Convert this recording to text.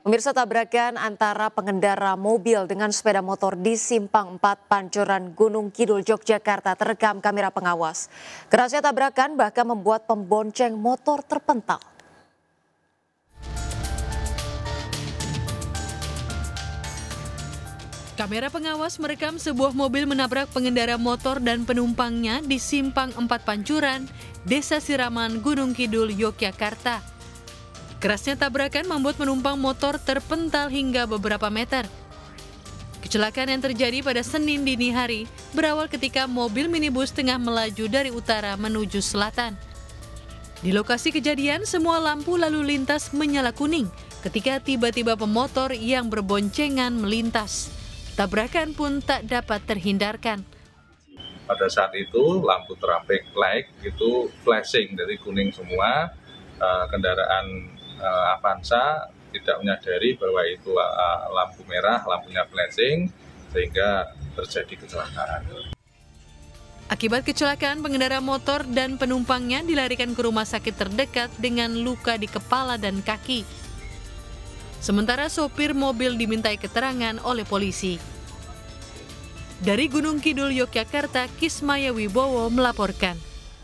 Pemirsa tabrakan antara pengendara mobil dengan sepeda motor di Simpang 4 Pancoran Gunung Kidul Yogyakarta terekam kamera pengawas. Kerasnya tabrakan bahkan membuat pembonceng motor terpental. Kamera pengawas merekam sebuah mobil menabrak pengendara motor dan penumpangnya di Simpang 4 Pancuran, Desa Siraman, Gunung Kidul, Yogyakarta. Kerasnya tabrakan membuat penumpang motor terpental hingga beberapa meter. Kecelakaan yang terjadi pada Senin dini hari berawal ketika mobil minibus tengah melaju dari utara menuju selatan. Di lokasi kejadian, semua lampu lalu lintas menyala kuning ketika tiba-tiba pemotor yang berboncengan melintas. Tabrakan pun tak dapat terhindarkan. Pada saat itu lampu traffic light itu flashing dari kuning semua, uh, kendaraan uh, Avanza tidak menyadari bahwa itu uh, lampu merah, lampunya flashing, sehingga terjadi kecelakaan. Akibat kecelakaan, pengendara motor dan penumpangnya dilarikan ke rumah sakit terdekat dengan luka di kepala dan kaki. Sementara sopir mobil dimintai keterangan oleh polisi. Dari Gunung Kidul, Yogyakarta, Kismaya Wibowo melaporkan.